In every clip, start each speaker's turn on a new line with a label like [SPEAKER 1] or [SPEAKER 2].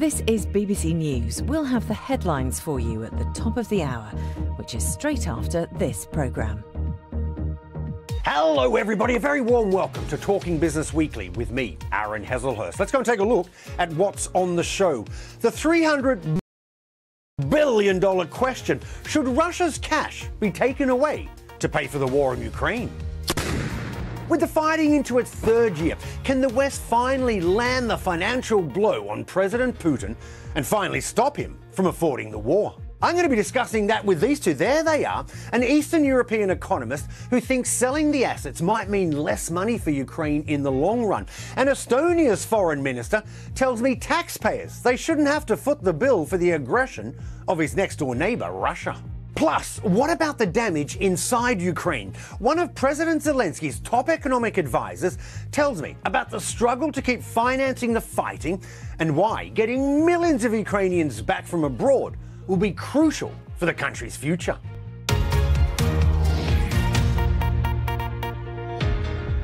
[SPEAKER 1] This is BBC News. We'll have the headlines for you at the top of the hour, which is straight after this programme.
[SPEAKER 2] Hello, everybody. A very warm welcome to Talking Business Weekly with me, Aaron Heslehurst. Let's go and take a look at what's on the show. The 300 billion dollar question should Russia's cash be taken away to pay for the war in Ukraine? With the fighting into its third year, can the West finally land the financial blow on President Putin and finally stop him from affording the war? I'm going to be discussing that with these two. There they are an Eastern European economist who thinks selling the assets might mean less money for Ukraine in the long run. And Estonia's foreign minister tells me taxpayers they shouldn't have to foot the bill for the aggression of his next door neighbour, Russia. Plus, what about the damage inside Ukraine? One of President Zelensky's top economic advisors tells me about the struggle to keep financing the fighting and why getting millions of Ukrainians back from abroad will be crucial for the country's future.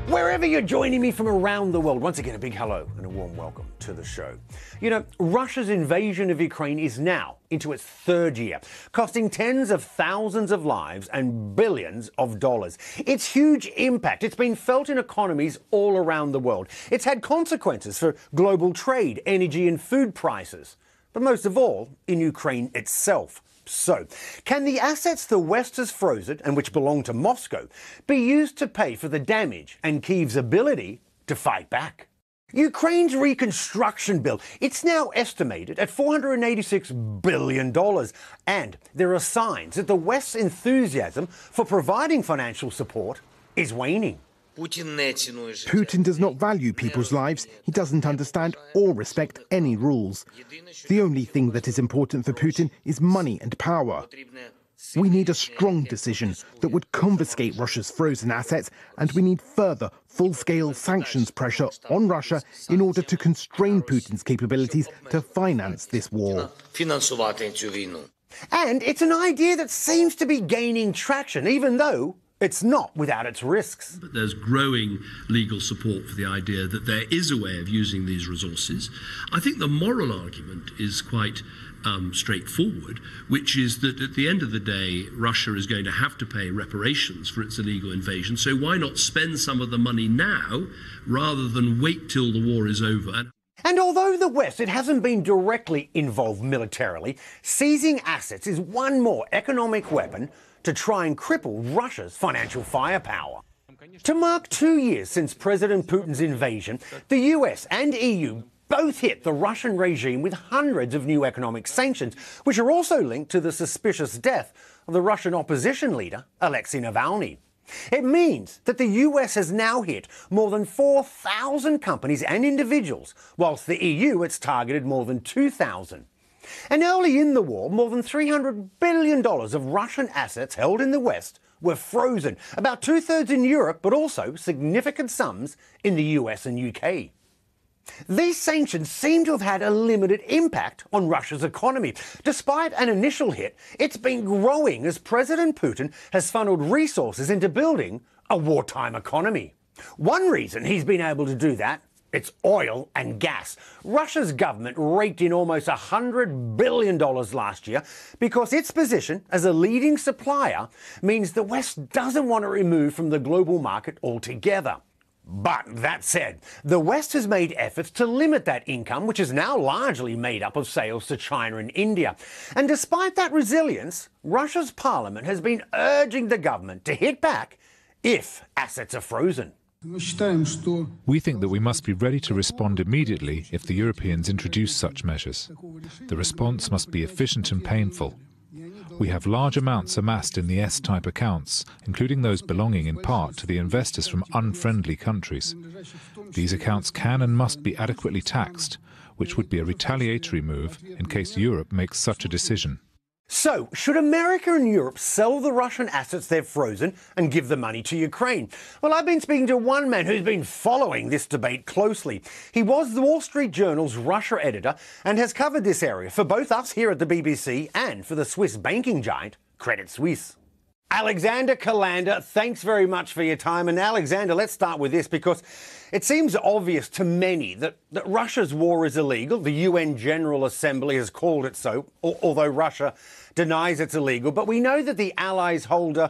[SPEAKER 2] Wherever you're joining me from around the world, once again, a big hello and a warm welcome to the show. You know, Russia's invasion of Ukraine is now into its third year, costing tens of thousands of lives and billions of dollars. Its huge impact, it's been felt in economies all around the world. It's had consequences for global trade, energy, and food prices, but most of all, in Ukraine itself. So, can the assets the West has frozen and which belong to Moscow be used to pay for the damage and Kyiv's ability to fight back? Ukraine's reconstruction bill, it's now estimated at $486 billion. And there are signs that the West's enthusiasm for providing financial support is waning.
[SPEAKER 3] Putin does not value people's lives. He doesn't understand or respect any rules. The only thing that is important for Putin is money and power. We need a strong decision that would confiscate Russia's frozen assets, and we need further full scale sanctions pressure on Russia in order to constrain Putin's capabilities to finance this war.
[SPEAKER 2] And it's an idea that seems to be gaining traction, even though it's not without its risks.
[SPEAKER 4] But there's growing legal support for the idea that there is a way of using these resources. I think the moral argument is quite um, straightforward, which is that at the end of the day, Russia is going to have to pay reparations for its illegal invasion. So why not spend some of the money now rather than wait till the war is over?
[SPEAKER 2] And although the West it hasn't been directly involved militarily, seizing assets is one more economic weapon to try and cripple Russia's financial firepower. To mark two years since President Putin's invasion, the US and EU both hit the Russian regime with hundreds of new economic sanctions, which are also linked to the suspicious death of the Russian opposition leader, Alexei Navalny. It means that the US has now hit more than 4,000 companies and individuals, whilst the EU has targeted more than 2,000. And early in the war, more than $300 billion of Russian assets held in the West were frozen, about two thirds in Europe, but also significant sums in the US and UK. These sanctions seem to have had a limited impact on Russia's economy. Despite an initial hit, it's been growing as President Putin has funneled resources into building a wartime economy. One reason he's been able to do that it's oil and gas. Russia's government raked in almost $100 billion last year because its position as a leading supplier means the West doesn't want to remove from the global market altogether. But that said, the West has made efforts to limit that income, which is now largely made up of sales to China and India. And despite that resilience, Russia's parliament has been urging the government to hit back if assets are frozen.
[SPEAKER 5] We think that we must be ready to respond immediately if the Europeans introduce such measures. The response must be efficient and painful. We have large amounts amassed in the S-type accounts, including those belonging in part to the investors from unfriendly countries. These accounts can and must be adequately taxed, which would be a retaliatory move in case Europe makes such a decision.
[SPEAKER 2] So, should America and Europe sell the Russian assets they've frozen and give the money to Ukraine? Well, I've been speaking to one man who's been following this debate closely. He was the Wall Street Journal's Russia editor and has covered this area for both us here at the BBC and for the Swiss banking giant, Credit Suisse. Alexander Kolyandr, thanks very much for your time. And Alexander, let's start with this because it seems obvious to many that, that Russia's war is illegal. The UN General Assembly has called it so, although Russia denies it's illegal. But we know that the Allies hold uh,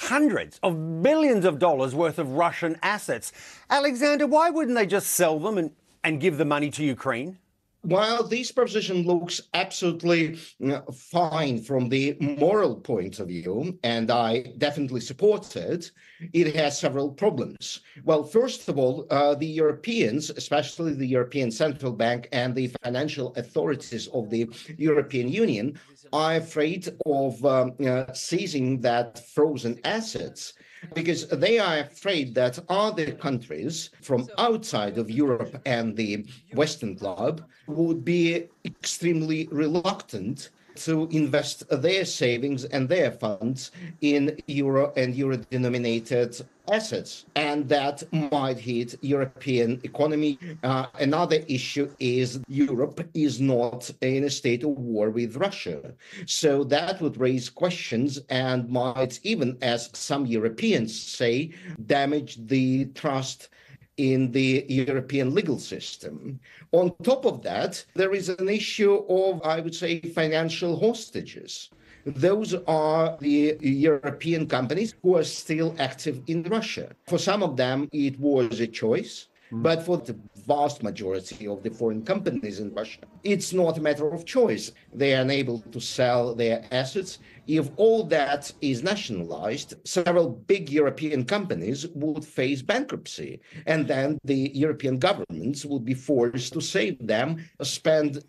[SPEAKER 2] hundreds of billions of dollars worth of Russian assets. Alexander, why wouldn't they just sell them and, and give the money to Ukraine?
[SPEAKER 6] While this proposition looks absolutely fine from the moral point of view, and I definitely support it, it has several problems. Well, first of all, uh, the Europeans, especially the European Central Bank and the financial authorities of the European Union, are afraid of um, uh, seizing that frozen assets because they are afraid that other countries from outside of Europe and the Western Club would be extremely reluctant to invest their savings and their funds in euro and euro denominated assets. And that might hit european economy. Uh, another issue is europe is not in a state of war with russia. So that would raise questions and might even as some europeans say damage the trust in the European legal system. On top of that, there is an issue of, I would say, financial hostages. Those are the European companies who are still active in Russia. For some of them, it was a choice. Hmm. But for the vast majority of the foreign companies in Russia, it's not a matter of choice. They are unable to sell their assets if all that is nationalized, several big European companies would face bankruptcy. And then the European governments would be forced to save them, spend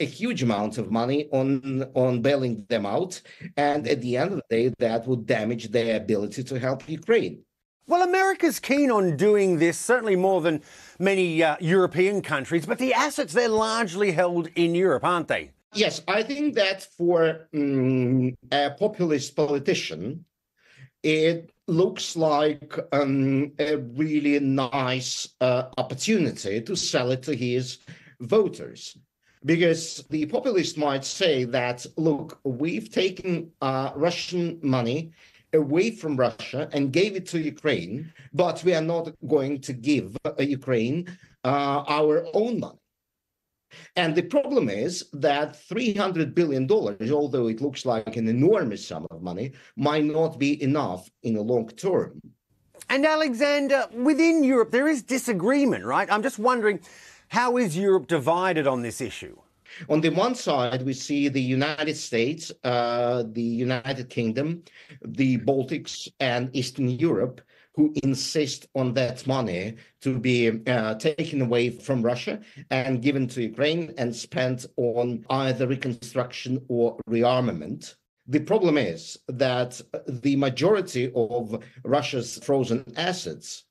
[SPEAKER 6] a huge amount of money on on bailing them out and at the end of the day that would damage their ability to help ukraine
[SPEAKER 2] well, America's keen on doing this, certainly more than many uh, European countries, but the assets, they're largely held in Europe, aren't they?
[SPEAKER 6] Yes, I think that for um, a populist politician, it looks like um, a really nice uh, opportunity to sell it to his voters. Because the populist might say that, look, we've taken uh, Russian money away from Russia and gave it to Ukraine, but we are not going to give uh, Ukraine uh, our own money. And the problem is that $300 billion, although it looks like an enormous sum of money, might not be enough in the long term.
[SPEAKER 2] And Alexander, within Europe, there is disagreement, right? I'm just wondering how is Europe divided on this issue?
[SPEAKER 6] On the one side, we see the United States, uh, the United Kingdom, the Baltics, and Eastern Europe who insist on that money to be uh, taken away from Russia and given to Ukraine and spent on either reconstruction or rearmament. The problem is that the majority of Russia's frozen assets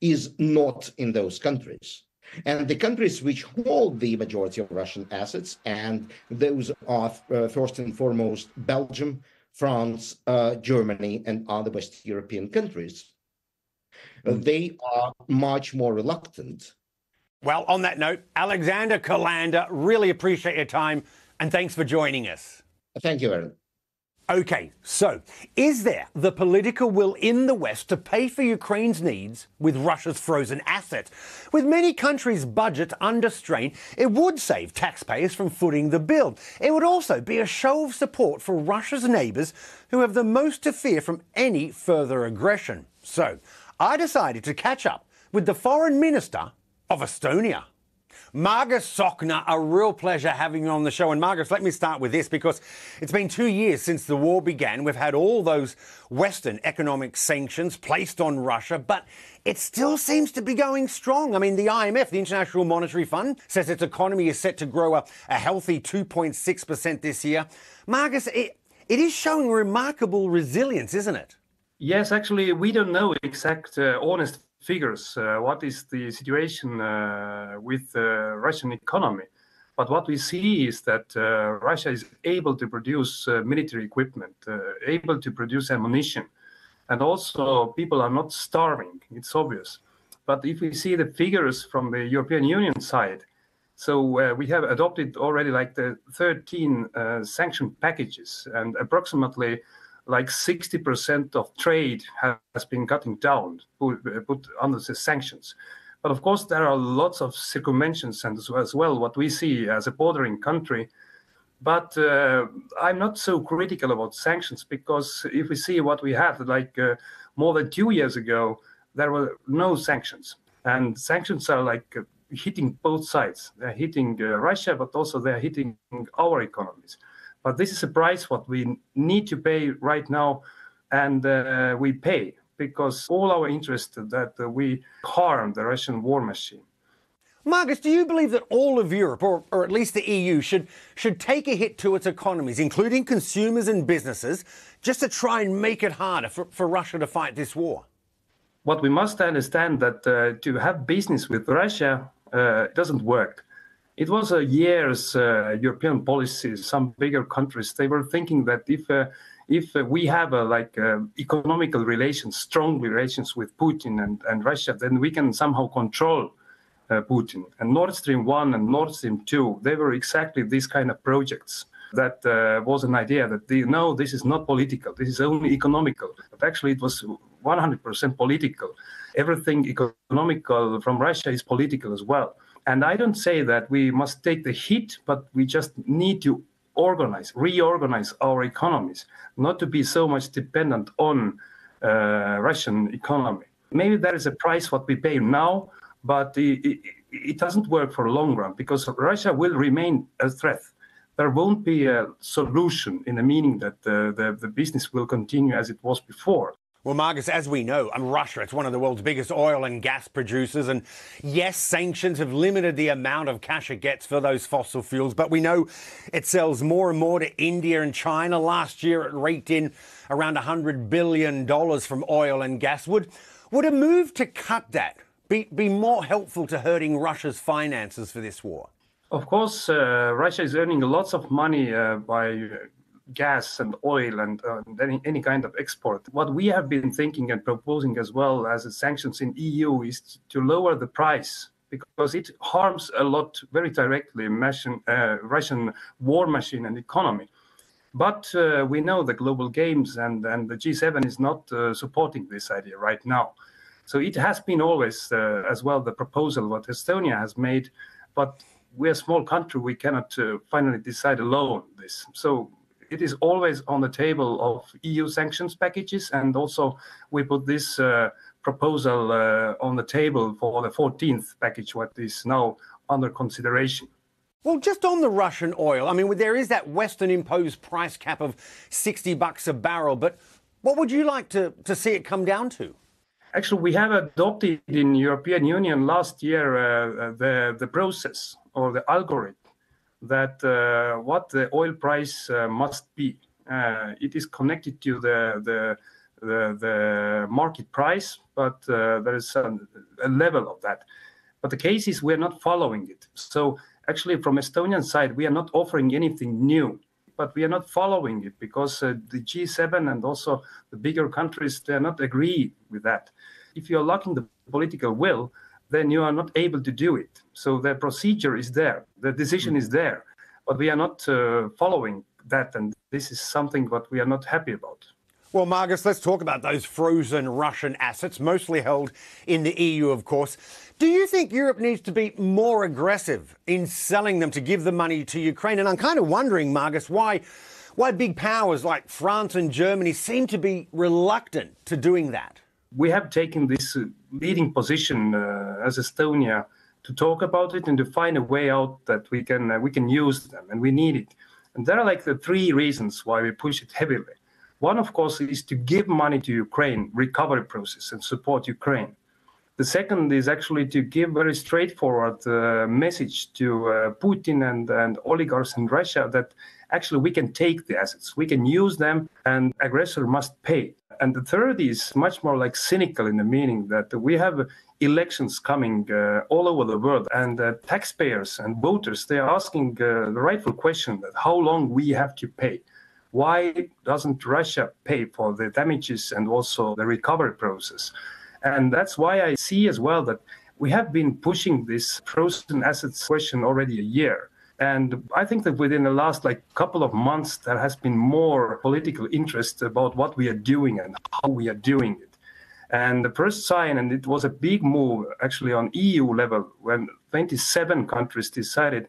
[SPEAKER 6] is not in those countries. And the countries which hold the majority of Russian assets, and those are uh, first and foremost Belgium, France, uh, Germany, and other West European countries, Mm. they are much more reluctant.
[SPEAKER 2] Well, on that note, Alexander Kolyandr, really appreciate your time and thanks for joining us.
[SPEAKER 6] Thank you, Aaron.
[SPEAKER 2] Okay, so is there the political will in the West to pay for Ukraine's needs with Russia's frozen assets? With many countries' budgets under strain, it would save taxpayers from footing the bill. It would also be a show of support for Russia's neighbours who have the most to fear from any further aggression. So, I decided to catch up with the Foreign Minister of Estonia. Margus Tsahkna, a real pleasure having you on the show. And Margus, let me start with this because it's been two years since the war began. We've had all those Western economic sanctions placed on Russia, but it still seems to be going strong. I mean, the IMF, the International Monetary Fund, says its economy is set to grow a, a healthy 2.6% this year. Margus, it, it is showing remarkable resilience, isn't it?
[SPEAKER 7] Yes, actually, we don't know exact uh, honest figures. Uh, what is the situation uh, with the Russian economy? But what we see is that uh, Russia is able to produce uh, military equipment, uh, able to produce ammunition, and also people are not starving. It's obvious. But if we see the figures from the European Union side, so we have adopted already like the 13 sanction packages, and approximately like 60% of trade has been cutting down, put, under the sanctions. But of course, there are lots of circumventions and as well what we see as a bordering country. But uh, I'm not so critical about sanctions because if we see what we had, like uh, more than two years ago, there were no sanctions. And sanctions are like uh, hitting both sides. They're hitting uh, Russia, but also they're hitting our economies. But this is a price what we need to pay right now, and uh, we pay because all our interest that uh, we harm the Russian war machine.
[SPEAKER 2] Margus, do you believe that all of Europe, or, or at least the EU, should, should take a hit to its economies, including consumers and businesses, just to try and make it harder for, for Russia to fight this war?
[SPEAKER 7] What we must understand that uh, to have business with Russia uh, doesn't work. It was a years uh, European policy. Some bigger countries they were thinking that if uh, if we have a, like uh, economical relations, strong relations with Putin and, and Russia, then we can somehow control Putin. And Nord Stream 1 and Nord Stream 2, they were exactly these kind of projects. That uh, was an idea that, they, no, this is not political, this is only economical. But actually, it was 100% political. Everything economical from Russia is political as well. And I don't say that we must take the hit, but we just need to organize, reorganize our economies, not to be so much dependent on uh, Russian economy. Maybe that is a price what we pay now, but it, it, it doesn't work for long run because Russia will remain a threat. There won't be a solution in the meaning that uh, the, the business will continue as it was before.
[SPEAKER 2] Well, Margus, as we know, um, Russia, it's one of the world's biggest oil and gas producers. And yes, sanctions have limited the amount of cash it gets for those fossil fuels, but we know it sells more and more to India and China. Last year, it raked in around $100 billion from oil and gas. Would, would a move to cut that be, be more helpful to hurting Russia's finances for this war?
[SPEAKER 7] Of course, uh, Russia is earning lots of money uh, by gas and oil and uh, any, any kind of export. What we have been thinking and proposing as well as sanctions in EU is to lower the price because it harms a lot very directly machine, uh, Russian war machine and economy. But uh, we know the global games and, and the G7 is not uh, supporting this idea right now. So it has been always uh, as well the proposal what Estonia has made, but we're a small country, we cannot uh, finally decide alone this. So it is always on the table of EU sanctions packages, and also we put this uh, proposal uh, on the table for the 14th package, what is now under consideration.
[SPEAKER 2] Well, just on the Russian oil, I mean, there is that Western imposed price cap of 60 bucks a barrel, but what would you like to, to see it come down to?
[SPEAKER 7] Actually, we have adopted in European Union last year uh, the, the process or the algorithm that uh, what the oil price uh, must be. Uh, it is connected to the, the the, the market price, but there is a, a level of that. But the case is we're not following it. So actually, from Estonian side, we are not offering anything new but we are not following it because uh, the G7 and also the bigger countries they are not agree with that. If you are lacking the political will, then you are not able to do it. So the procedure is there, the decision is there, but we are not uh, following that, and this is something what we are not happy about.
[SPEAKER 2] Well, Margus, let's talk about those frozen Russian assets, mostly held in the EU, of course. Do you think Europe needs to be more aggressive in selling them to give the money to Ukraine? And I'm kind of wondering, Margus, why, why big powers like France and Germany seem to be reluctant to doing that
[SPEAKER 7] we have taken this uh, leading position uh, as Estonia to talk about it and to find a way out that we can uh, we can use them and we need it. And there are like the three reasons why we push it heavily. One, of course, is to give money to Ukraine, recovery process, and support Ukraine. The second is actually to give very straightforward uh, message to uh, Putin and, and oligarchs in Russia that actually we can take the assets, we can use them, and aggressor must pay. And the third is much more like cynical in the meaning that we have elections coming uh, all over the world, and uh, taxpayers and voters they are asking uh, the rightful question that how long we have to pay. Why doesn't Russia pay for the damages and also the recovery process? And that's why I see as well that we have been pushing this frozen assets question already a year And I think that within the last like couple of months, there has been more political interest about what we are doing and how we are doing it. And the first sign, and it was a big move actually on EU level when 27 countries decided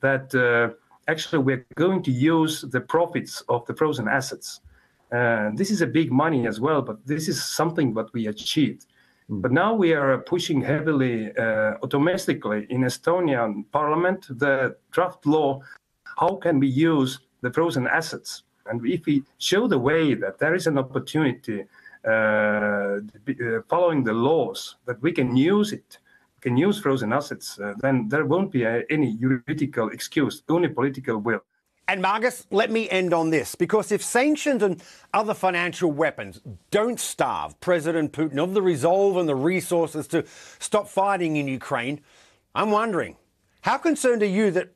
[SPEAKER 7] that uh, actually we're going to use the profits of the frozen assets. Uh, this is a big money as well, but this is something that we achieved. Mm. But now we are pushing heavily uh, domestically in Estonian parliament the draft law. How can we use the frozen assets? And if we show the way that there is an opportunity Uh, uh, following the laws that we can use it, can use frozen assets, uh, then there won't be a, any juridical excuse, only political will.
[SPEAKER 2] And Margus, let me end on this because if sanctions and other financial weapons don't starve President Putin of the resolve and the resources to stop fighting in Ukraine, I'm wondering how concerned are you that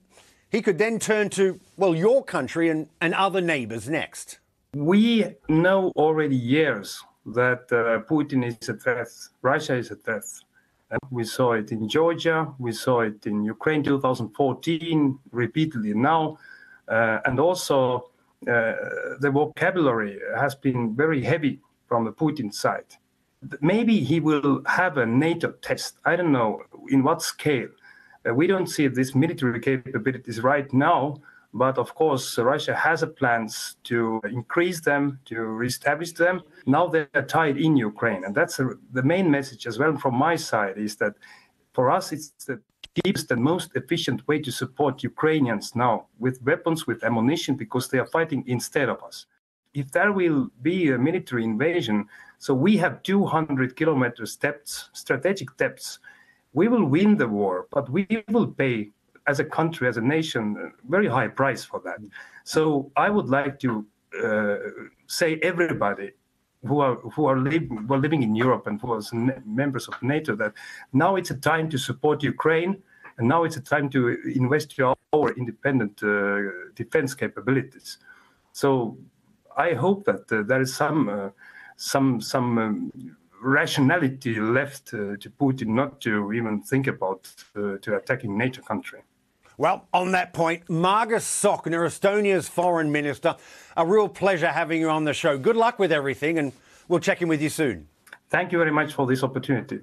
[SPEAKER 2] he could then turn to, well, your country and, and other neighbors next?
[SPEAKER 7] We know already years that uh, Putin is a threat, Russia is a threat. And we saw it in Georgia, we saw it in Ukraine 2014, repeatedly now. Uh, and also, uh, the vocabulary has been very heavy from the Putin side. Maybe he will have a NATO test. I don't know in what scale. Uh, we don't see these military capabilities right now, but of course, Russia has a plans to increase them, to reestablish them. Now they're tied in Ukraine. And that's a, the main message as well from my side is that for us, it's the gives and most efficient way to support Ukrainians now with weapons, with ammunition, because they are fighting instead of us. If there will be a military invasion, so we have 200 kilometers depths, strategic depths, we will win the war, but we will pay as a country, as a nation, very high price for that. So I would like to uh, say everybody who are who are, who are living in Europe and who are members of NATO that now it's a time to support Ukraine and now it's a time to invest your our independent uh, defense capabilities. So I hope that uh, there is some uh, some some um, rationality left uh, to Putin not to even think about uh, to attacking NATO country.
[SPEAKER 2] Well, on that point, Margus Tsahkna, Estonia's foreign minister, a real pleasure having you on the show. Good luck with everything, and we'll check in with you soon.
[SPEAKER 7] Thank you very much for this opportunity.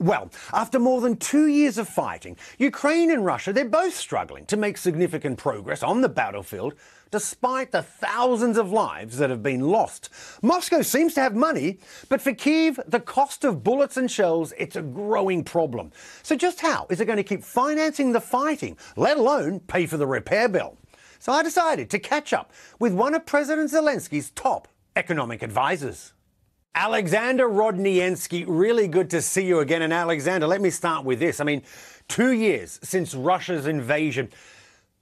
[SPEAKER 2] Well, after more than two years of fighting, Ukraine and Russia, they're both struggling to make significant progress on the battlefield, despite the thousands of lives that have been lost. Moscow seems to have money, but for Kiev, the cost of bullets and shells, it's a growing problem. So just how is it going to keep financing the fighting, let alone pay for the repair bill? So I decided to catch up with one of President Zelensky's top economic advisors. Alexander Rodnyansky, really good to see you again. And Alexander, let me start with this. I mean, two years since Russia's invasion.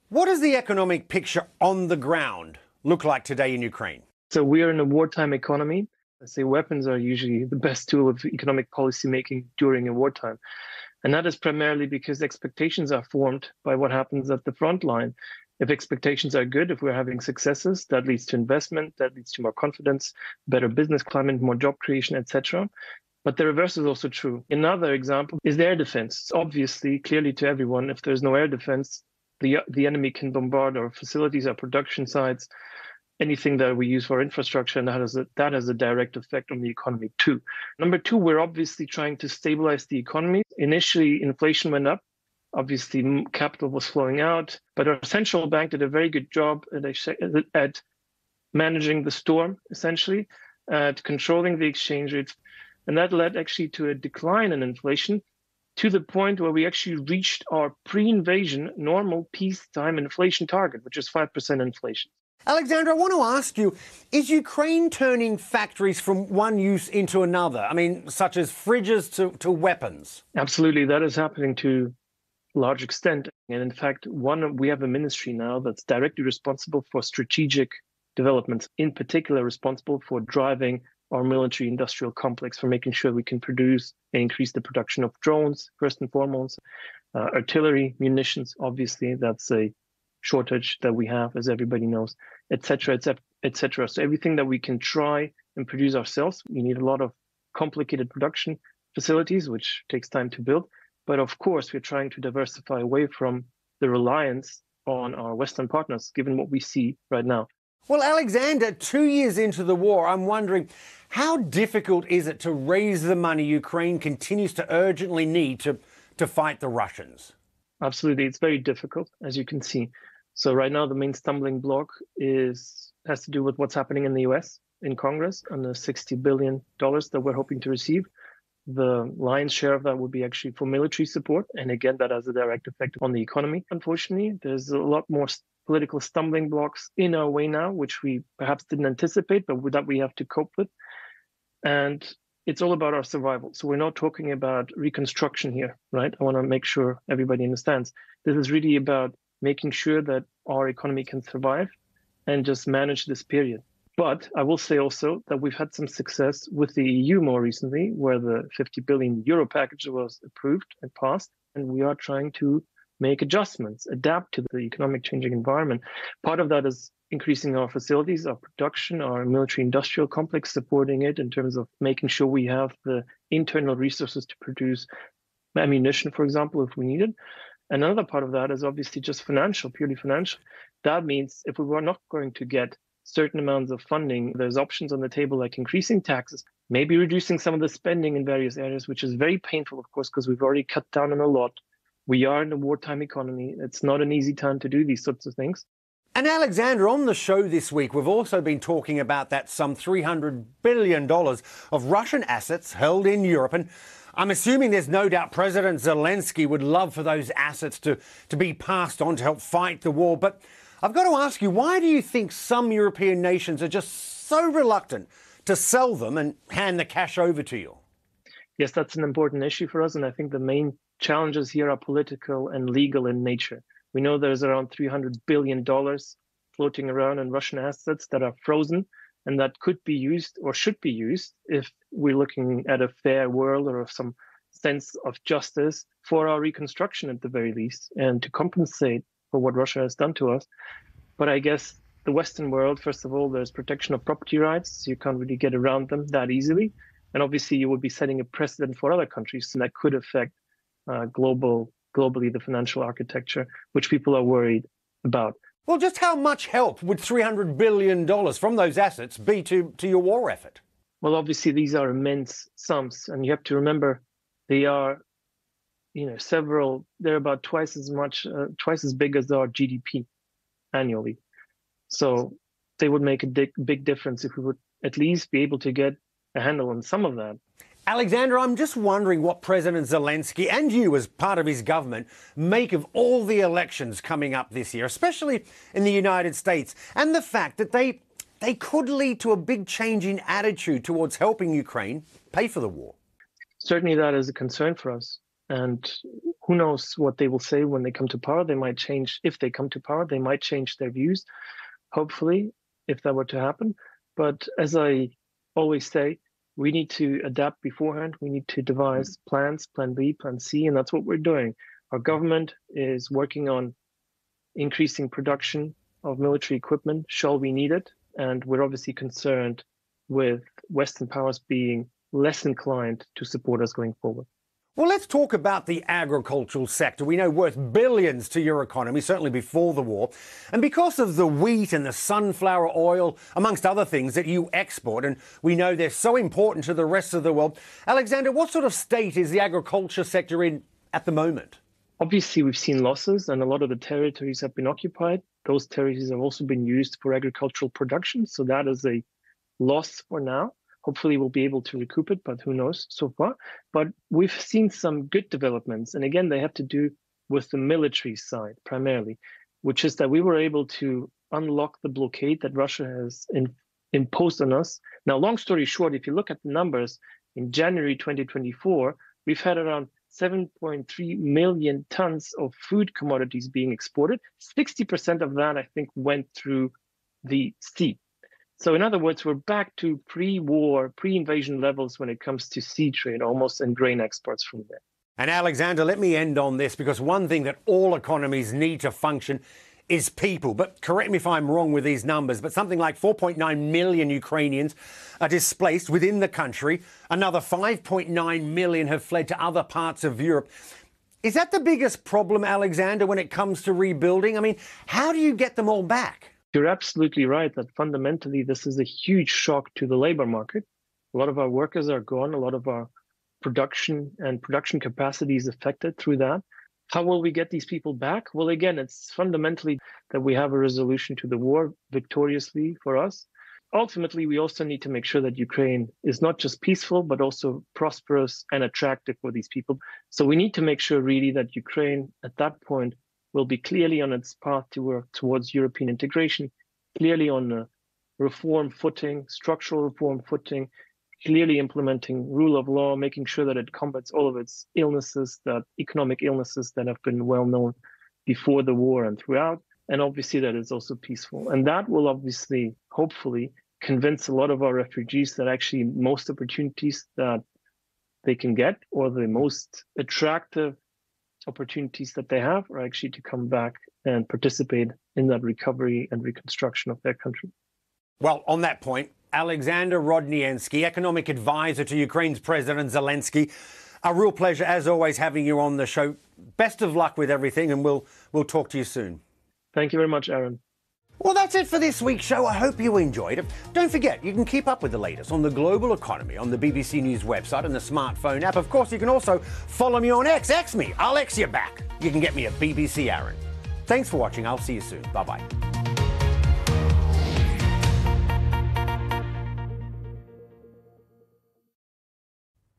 [SPEAKER 2] What does the economic picture on the ground look like today in Ukraine?
[SPEAKER 8] So we are in a wartime economy. I say weapons are usually the best tool of economic policymaking during a wartime. And that is primarily because expectations are formed by what happens at the front line if expectations are good, if we're having successes, that leads to investment, that leads to more confidence, better business climate, more job creation, etc. But the reverse is also true. Another example is the air defense. It's Obviously, clearly to everyone, if there's no air defense, the the enemy can bombard our facilities, our production sites, anything that we use for infrastructure, and that has a, that has a direct effect on the economy too. Number two, we're obviously trying to stabilize the economy. Initially, inflation went up Obviously, capital was flowing out, but our central bank did a very good job at, at managing the storm, essentially, at controlling the exchange rates. And that led actually to a decline in inflation to the point where we actually reached our pre invasion normal peacetime inflation target, which is 5% inflation.
[SPEAKER 2] Alexandra, I want to ask you is Ukraine turning factories from one use into another? I mean, such as fridges to, to weapons?
[SPEAKER 8] Absolutely. That is happening to large extent. And in fact, one we have a ministry now that's directly responsible for strategic developments, in particular responsible for driving our military industrial complex for making sure we can produce and increase the production of drones first and foremost. Uh, artillery munitions obviously that's a shortage that we have as everybody knows etc etc etc so everything that we can try and produce ourselves we need a lot of complicated production facilities which takes time to build but of course, we're trying to diversify away from the reliance on our Western partners, given what we see right now.
[SPEAKER 2] Well, Alexander, two years into the war, I'm wondering how difficult is it to raise the money Ukraine continues to urgently need to, to fight the Russians?
[SPEAKER 8] Absolutely. It's very difficult, as you can see. So right now, the main stumbling block is has to do with what's happening in the US in Congress and the $60 billion that we're hoping to receive. The lion's share of that would be actually for military support. And again, that has a direct effect on the economy. Unfortunately, there's a lot more political stumbling blocks in our way now, which we perhaps didn't anticipate, but that we have to cope with. And it's all about our survival. So we're not talking about reconstruction here, right? I want to make sure everybody understands. This is really about making sure that our economy can survive and just manage this period. But I will say also that we've had some success with the EU more recently, where the 50 billion euro package was approved and passed, and we are trying to make adjustments, adapt to the economic changing environment. Part of that is increasing our facilities, our production, our military industrial complex, supporting it in terms of making sure we have the internal resources to produce ammunition, for example, if we need it. Another part of that is obviously just financial, purely financial. That means if we were not going to get certain amounts of funding, there's options on the table like increasing taxes, maybe reducing some of the spending in various areas, which is very painful, of course, because we've already cut down on a lot. We are in a wartime economy. It's not an easy time to do these sorts of things.
[SPEAKER 2] And Alexander, on the show this week, we've also been talking about that some $300 billion of Russian assets held in Europe. And I'm assuming there's no doubt President Zelensky would love for those assets to, to be passed on to help fight the war. But I've got to ask you, why do you think some European nations are just so reluctant to sell them and hand the cash over to you?
[SPEAKER 8] Yes, that's an important issue for us. And I think the main challenges here are political and legal in nature. We know there's around $300 billion floating around in Russian assets that are frozen and that could be used or should be used if we're looking at a fair world or some sense of justice for our reconstruction at the very least and to compensate for what Russia has done to us. But I guess the Western world, first of all, there's protection of property rights. So you can't really get around them that easily. And obviously, you would be setting a precedent for other countries, and that could affect uh, global globally the financial architecture, which people are worried about.
[SPEAKER 2] Well, just how much help would $300 billion from those assets be to, to your war effort?
[SPEAKER 8] Well, obviously, these are immense sums. And you have to remember they are, you know, several, they're about twice as much, uh, twice as big as our GDP annually. So they would make a big, big difference if we would at least be able to get a handle on some of that.
[SPEAKER 2] Alexander, I'm just wondering what President Zelensky and you, as part of his government, make of all the elections coming up this year, especially in the United States, and the fact that they they could lead to a big change in attitude towards helping Ukraine pay for the war.
[SPEAKER 8] Certainly, that is a concern for us. And who knows what they will say when they come to power? They might change, if they come to power, they might change their views, hopefully, if that were to happen. But as I always say, we need to adapt beforehand. We need to devise mm-hmm. plans, plan B, plan C, and that's what we're doing. Our government is working on increasing production of military equipment, shall we need it. And we're obviously concerned with Western powers being less inclined to support us going forward.
[SPEAKER 2] Well, let's talk about the agricultural sector. We know worth billions to your economy, certainly before the war. And because of the wheat and the sunflower oil, amongst other things that you export, and we know they're so important to the rest of the world, Alexander, what sort of state is the agriculture sector in at the moment?
[SPEAKER 8] Obviously, we've seen losses, and a lot of the territories have been occupied. Those territories have also been used for agricultural production. So that is a loss for now. Hopefully, we'll be able to recoup it, but who knows so far. But we've seen some good developments. And again, they have to do with the military side primarily, which is that we were able to unlock the blockade that Russia has in, imposed on us. Now, long story short, if you look at the numbers, in January 2024, we've had around 7.3 million tons of food commodities being exported. 60% of that, I think, went through the sea. So, in other words, we're back to pre war, pre invasion levels when it comes to sea trade, almost, and grain exports from there.
[SPEAKER 2] And Alexander, let me end on this because one thing that all economies need to function is people. But correct me if I'm wrong with these numbers, but something like 4.9 million Ukrainians are displaced within the country. Another 5.9 million have fled to other parts of Europe. Is that the biggest problem, Alexander, when it comes to rebuilding? I mean, how do you get them all back?
[SPEAKER 8] You're absolutely right that fundamentally this is a huge shock to the labor market. A lot of our workers are gone, a lot of our production and production capacity is affected through that. How will we get these people back? Well, again, it's fundamentally that we have a resolution to the war victoriously for us. Ultimately, we also need to make sure that Ukraine is not just peaceful, but also prosperous and attractive for these people. So we need to make sure really that Ukraine at that point will be clearly on its path to work towards European integration, clearly on a reform footing, structural reform footing, clearly implementing rule of law, making sure that it combats all of its illnesses, that economic illnesses that have been well known before the war and throughout, and obviously that it's also peaceful. And that will obviously, hopefully, convince a lot of our refugees that actually most opportunities that they can get or the most attractive opportunities that they have are actually to come back and participate in that recovery and reconstruction of their country.
[SPEAKER 2] Well, on that point, Alexander Rodnyansky, economic advisor to Ukraine's President Zelensky. A real pleasure, as always, having you on the show. Best of luck with everything, and we'll we'll talk to you soon.
[SPEAKER 8] Thank you very much, Aaron.
[SPEAKER 2] Well, that's it for this week's show. I hope you enjoyed it. Don't forget, you can keep up with the latest on the global economy on the BBC News website and the smartphone app. Of course, you can also follow me on X. X me. I'll X you back. You can get me at BBC Aaron. Thanks for watching. I'll see you soon. Bye bye.